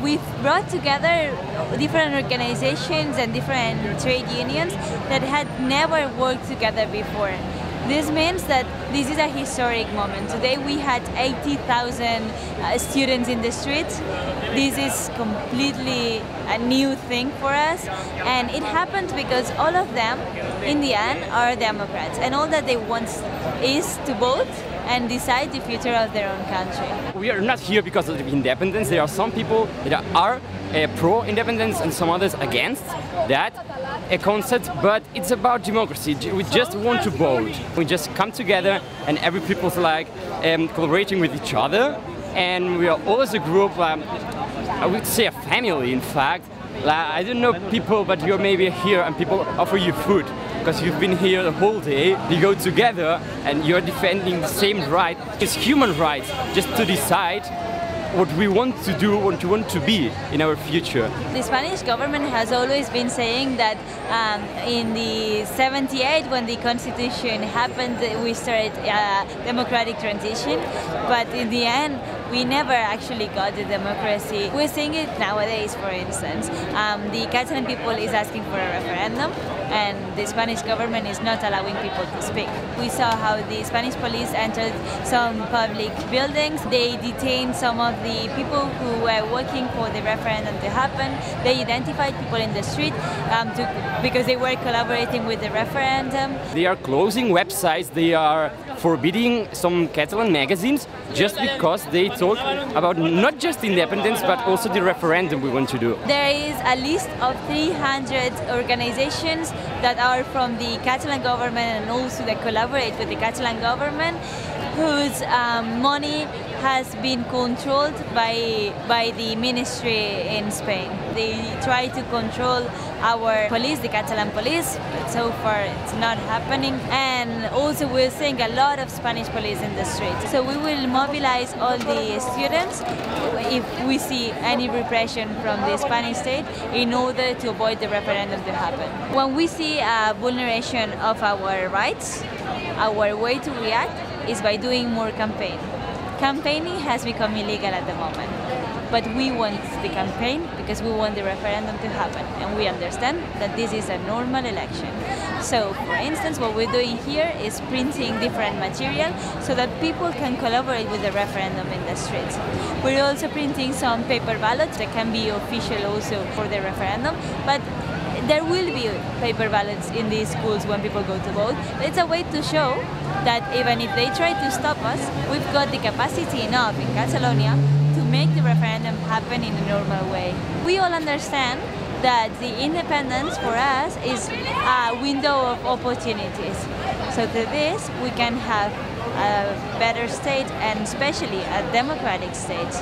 we've brought together different organizations and different trade unions that had never worked together before. This means that this is a historic moment. Today we had 80,000 uh, students in the streets. This is completely a new thing for us and it happened because all of them in the end are Democrats and all that they want is to vote and decide the future of their own country. We are not here because of independence. There are some people that are uh, pro-independence and some others against that a concept, but it's about democracy. We just want to vote. We just come together and every people's like um, collaborating with each other. And we are all as a group, um, I would say a family in fact. Like, I don't know people, but you're maybe here and people offer you food because you've been here the whole day. You go together and you're defending the same right. It's human rights just to decide what we want to do, what we want to be in our future. The Spanish government has always been saying that um, in the 78 when the constitution happened we started a democratic transition but in the end we never actually got the democracy. We're seeing it nowadays for instance. Um, the Catalan people is asking for a referendum and the Spanish government is not allowing people to speak. We saw how the Spanish police entered some public buildings. They detained some of the people who were working for the referendum to happen. They identified people in the street um, to, because they were collaborating with the referendum. They are closing websites, they are forbidding some Catalan magazines just because they talk about not just independence but also the referendum we want to do. There is a list of 300 organizations that are from the Catalan government and also that collaborate with the Catalan government whose um, money has been controlled by by the ministry in Spain. They try to control our police, the Catalan police, but so far it's not happening. And also we're seeing a lot of Spanish police in the streets. So we will mobilize all the students if we see any repression from the Spanish state in order to avoid the referendum to happen. When we see a vulneration of our rights, our way to react is by doing more campaign. Campaigning has become illegal at the moment, but we want the campaign because we want the referendum to happen and we understand that this is a normal election. So, for instance, what we're doing here is printing different material so that people can collaborate with the referendum in the streets. We're also printing some paper ballots that can be official also for the referendum, but there will be paper ballots in these schools when people go to vote. It's a way to show that even if they try to stop us, we've got the capacity enough in Catalonia to make the referendum happen in a normal way. We all understand that the independence for us is a window of opportunities. So to this, we can have a better state and especially a democratic state.